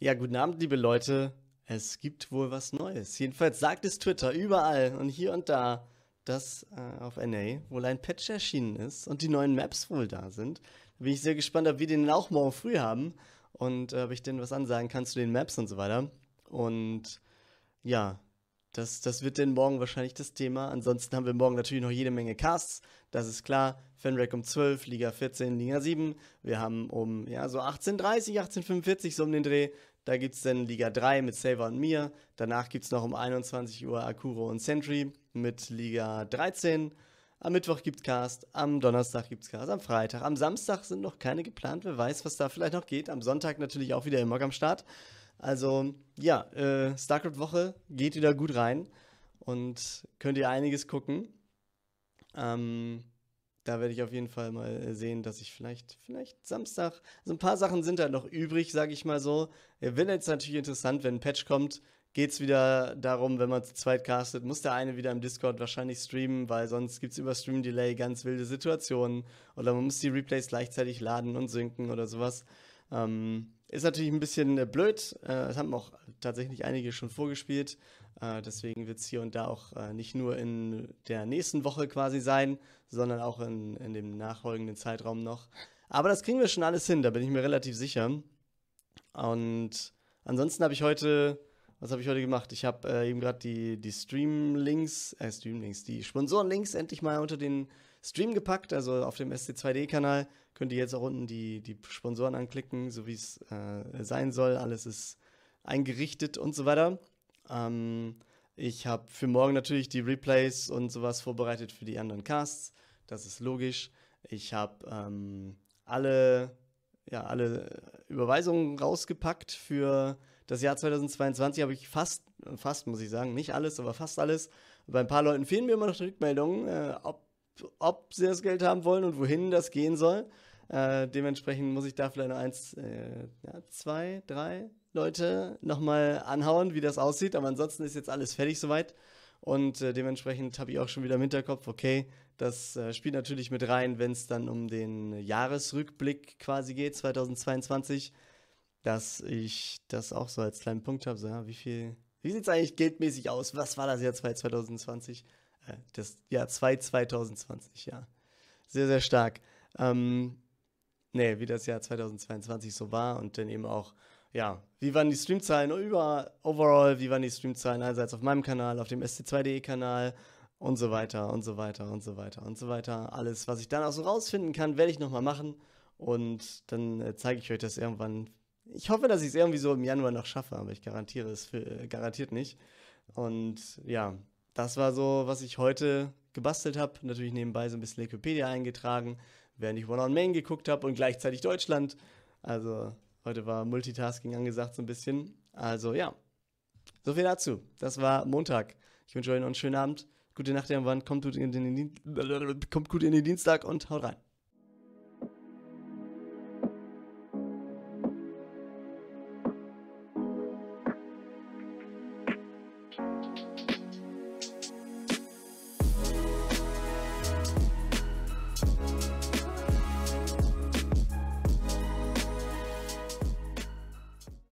Ja, guten Abend, liebe Leute. Es gibt wohl was Neues. Jedenfalls sagt es Twitter überall und hier und da, dass äh, auf NA wohl ein Patch erschienen ist und die neuen Maps wohl da sind. Da bin ich sehr gespannt, ob wir den auch morgen früh haben und äh, ob ich denn was ansagen kann zu den Maps und so weiter. Und ja, das, das wird denn morgen wahrscheinlich das Thema. Ansonsten haben wir morgen natürlich noch jede Menge Casts. Das ist klar. Fenrec um 12, Liga 14, Liga 7. Wir haben um ja, so 18.30, 18.45 so um den Dreh. Da gibt es dann Liga 3 mit Saver und mir. Danach gibt es noch um 21 Uhr Akuro und Sentry mit Liga 13. Am Mittwoch gibt es Cast, am Donnerstag gibt es Cast, am Freitag. Am Samstag sind noch keine geplant. Wer weiß, was da vielleicht noch geht. Am Sonntag natürlich auch wieder immer am Start. Also ja, äh, StarCraft-Woche geht wieder gut rein und könnt ihr einiges gucken. Ähm, da werde ich auf jeden Fall mal sehen, dass ich vielleicht, vielleicht Samstag, also ein paar Sachen sind da noch übrig, sage ich mal so. Wenn jetzt natürlich interessant, wenn ein Patch kommt, geht es wieder darum, wenn man zu zweit castet, muss der eine wieder im Discord wahrscheinlich streamen, weil sonst gibt es über Stream-Delay ganz wilde Situationen oder man muss die Replays gleichzeitig laden und synken oder sowas. Ähm, ist natürlich ein bisschen äh, blöd. Äh, das haben auch tatsächlich einige schon vorgespielt. Äh, deswegen wird es hier und da auch nicht nur in der nächsten Woche quasi sein, sondern auch in, in dem nachfolgenden Zeitraum noch. Aber das kriegen wir schon alles hin, da bin ich mir relativ sicher. Und ansonsten habe ich heute, was habe ich heute gemacht? Ich habe eben gerade die, die Stream-Links, äh, Stream-Links, die Sponsoren-Links endlich mal unter den Stream gepackt, also auf dem SC2D-Kanal könnt ihr jetzt auch unten die, die Sponsoren anklicken, so wie es äh, sein soll. Alles ist eingerichtet und so weiter. Ähm, ich habe für morgen natürlich die Replays und sowas vorbereitet für die anderen Casts. Das ist logisch. Ich habe ähm, alle, ja, alle Überweisungen rausgepackt für das Jahr 2022. Habe ich fast, fast muss ich sagen, nicht alles, aber fast alles. Bei ein paar Leuten fehlen mir immer noch Rückmeldungen, äh, ob ob sie das Geld haben wollen und wohin das gehen soll. Äh, dementsprechend muss ich da vielleicht noch eins, äh, ja, zwei, drei Leute nochmal anhauen, wie das aussieht. Aber ansonsten ist jetzt alles fertig soweit. Und äh, dementsprechend habe ich auch schon wieder im Hinterkopf, okay, das äh, spielt natürlich mit rein, wenn es dann um den Jahresrückblick quasi geht, 2022, dass ich das auch so als kleinen Punkt habe. So, ja, wie viel, wie sieht es eigentlich geldmäßig aus? Was war das Jahr 2020? Das Jahr 2 2020, ja. Sehr, sehr stark. Ähm, nee, wie das Jahr 2022 so war und dann eben auch, ja, wie waren die Streamzahlen über, overall, wie waren die Streamzahlen einerseits auf meinem Kanal, auf dem SC2.de-Kanal und so weiter und so weiter und so weiter und so weiter. Alles, was ich dann auch so rausfinden kann, werde ich nochmal machen und dann äh, zeige ich euch das irgendwann. Ich hoffe, dass ich es irgendwie so im Januar noch schaffe, aber ich garantiere es für, äh, garantiert nicht. Und ja, das war so, was ich heute gebastelt habe. Natürlich nebenbei so ein bisschen Wikipedia eingetragen, während ich One on Main geguckt habe und gleichzeitig Deutschland. Also heute war Multitasking angesagt so ein bisschen. Also ja, so viel dazu. Das war Montag. Ich wünsche euch noch einen schönen Abend. Gute Nacht irgendwann. Kommt gut in den, kommt gut in den Dienstag und haut rein.